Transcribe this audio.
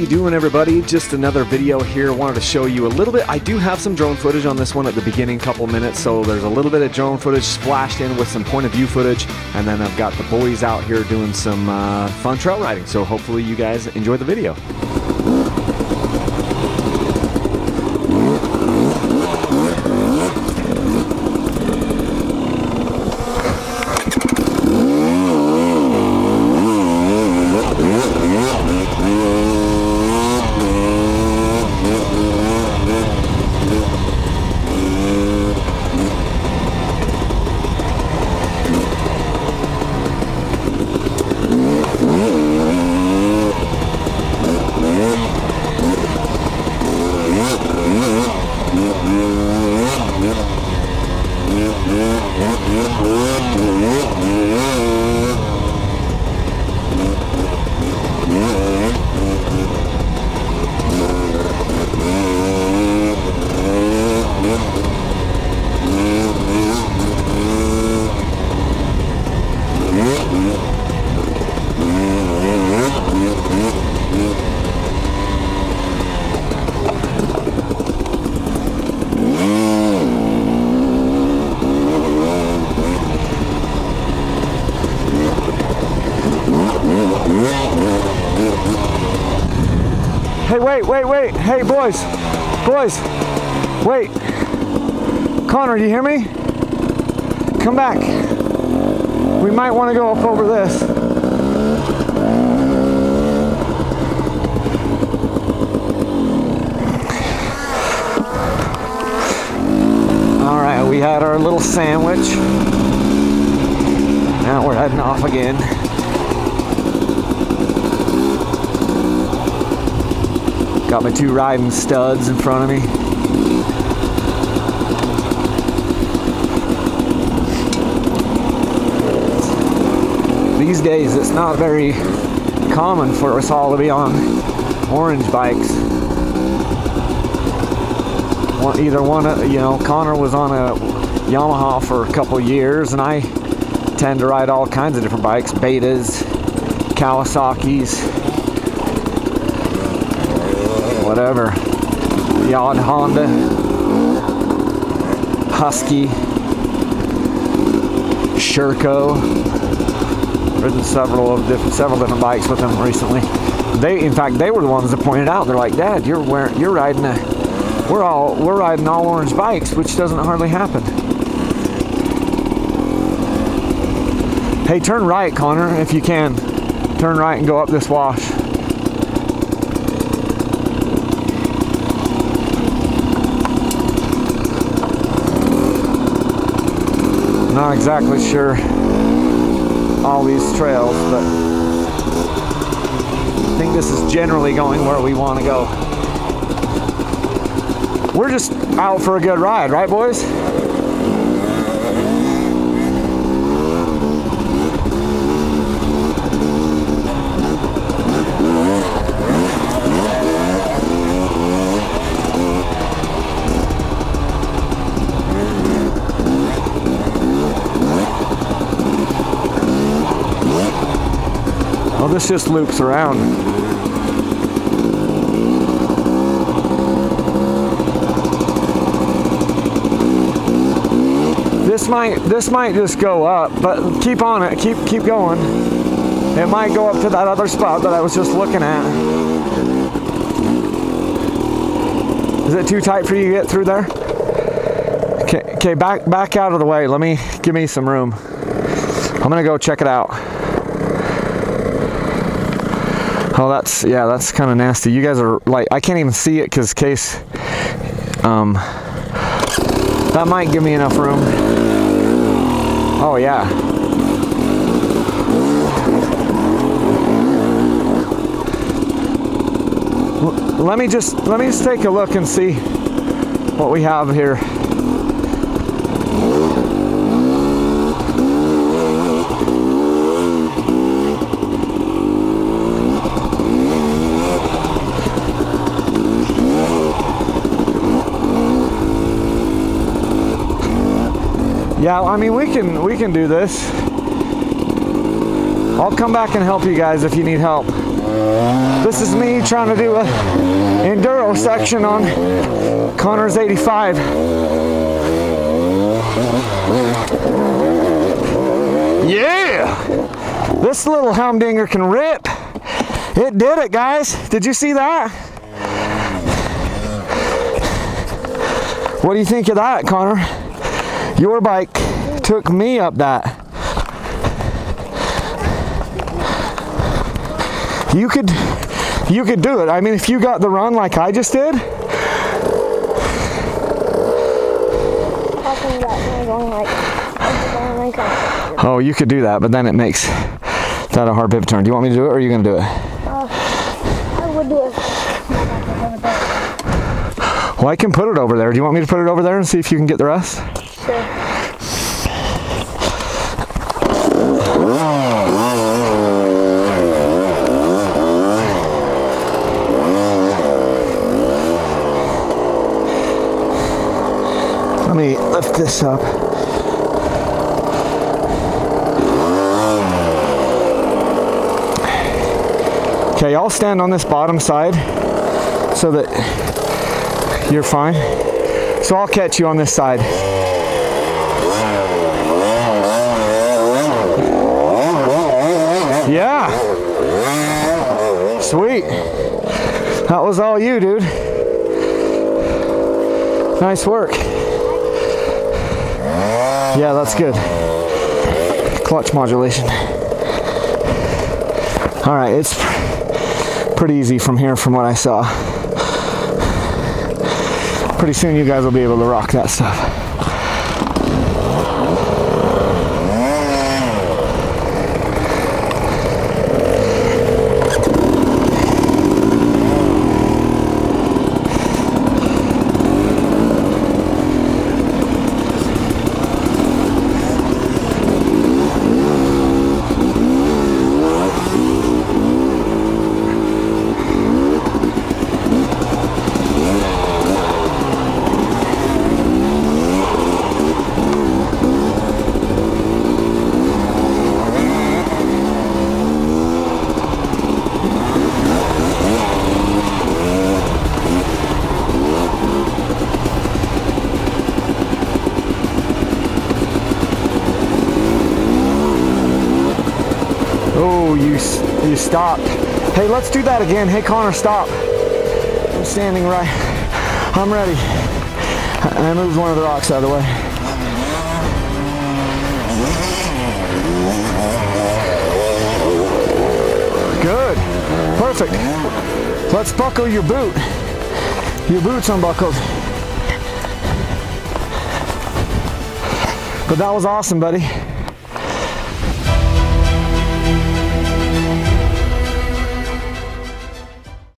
you doing everybody? Just another video here. Wanted to show you a little bit. I do have some drone footage on this one at the beginning couple minutes, so there's a little bit of drone footage splashed in with some point of view footage, and then I've got the boys out here doing some uh, fun trail riding. So hopefully you guys enjoy the video. Mm-hmm. Hey, wait, wait, wait. Hey, boys. Boys. Wait. Konnor, do you hear me? Come back. We might want to go up over this. All right, we had our little sandwich. Now we're heading off again. Got my two riding studs in front of me. These days, it's not very common for us all to be on orange bikes. Either one, of- you know, Konnor was on a Yamaha for a couple years, and I tend to ride all kinds of different bikes betas, Kawasaki's, whatever. Odd Honda, Husky, Sherco. Ridden several of different, several different bikes with them recently. They, in fact, they were the ones that pointed out. They're like, "Dad, you're wearing, you're riding a, we're all, we're riding all orange bikes, which doesn't hardly happen." Hey, turn right, Konnor, if you can. Turn right and go up this wash. Not exactly sure all these trails, but I think this is generally going where we want to go. We're just out for a good ride, right, boys? This just loops around. This might this might just go up, but keep on it. Keep keep going. It might go up to that other spot that I was just looking at. Is it too tight for you to get through there? Okay, okay, back back out of the way. Let me give me some room. I'm gonna go check it out. Oh, that's yeah, that's kind of nasty. You guys are like, I can't even see it because Kase, um, that might give me enough room. Oh yeah. Let me just let me just take a look and see what we have here. Yeah, I mean we can we can do this. I'll come back and help you guys if you need help. This is me trying to do a enduro section on Konnor's 85. Yeah! This little humdinger can rip. It did it, guys. Did you see that? What do you think of that, Konnor? Your bike took me up that. You could you could do it. I mean, if you got the run like I just did, Oh, you could do that, but then it makes that a hard pivot turn. Do you want me to do it, or are you going to do it? Uh, I would do it. Well, I can put it over there. Do you want me to put it over there and see if you can get the rest? Sure. Let me lift this up. Okay, I'll stand on this bottom side so that you're fine. So I'll catch you on this side. Yeah. Sweet. That was all you, dude. Nice work. Yeah, that's good. Clutch modulation. All right, it's pretty easy from here from what I saw. Pretty soon you guys will be able to rock that stuff. Oh, you you stopped. Hey, let's do that again. Hey, Konnor, stop. I'm standing right. I'm ready. I moved one of the rocks out of the way. Good. Perfect. Let's buckle your boot. Your boot's unbuckled. But that was awesome, buddy.